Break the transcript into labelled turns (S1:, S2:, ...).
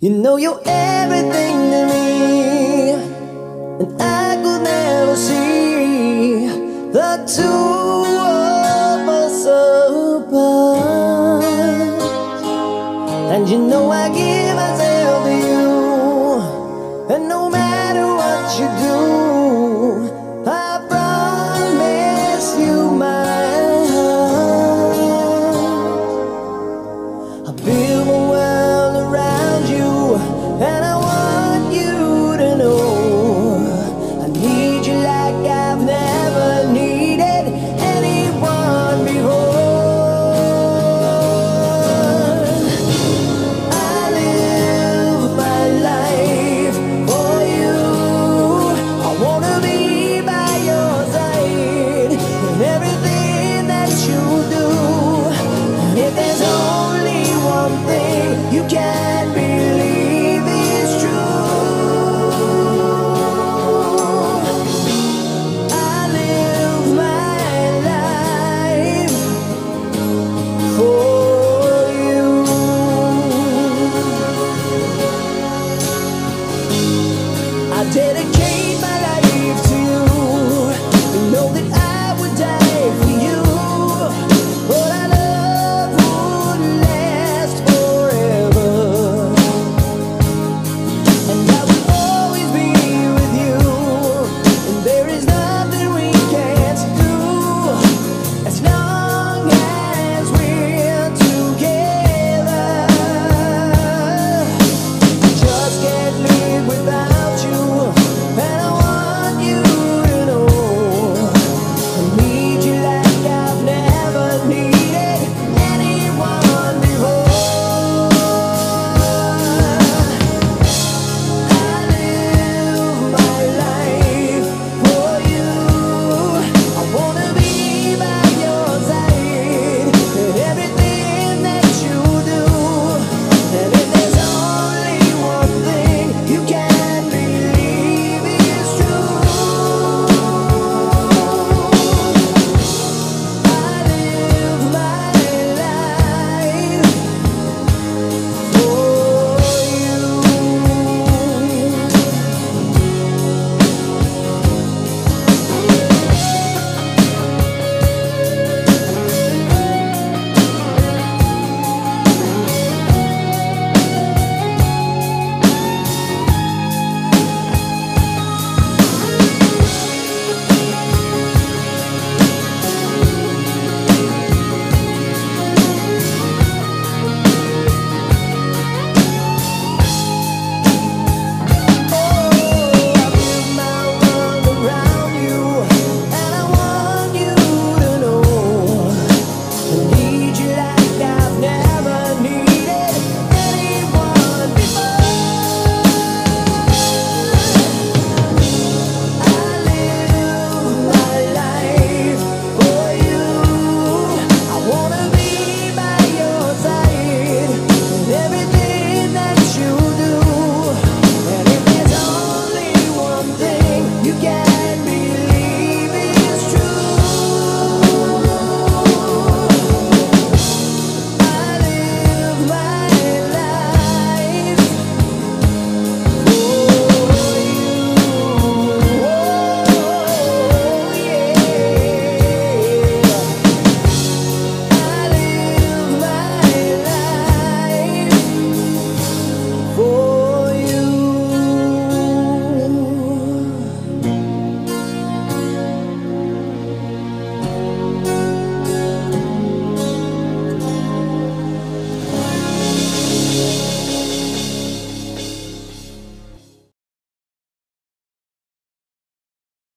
S1: You know you're everything to me, and I could never see the two of us apart. And you know I give myself to you, and no.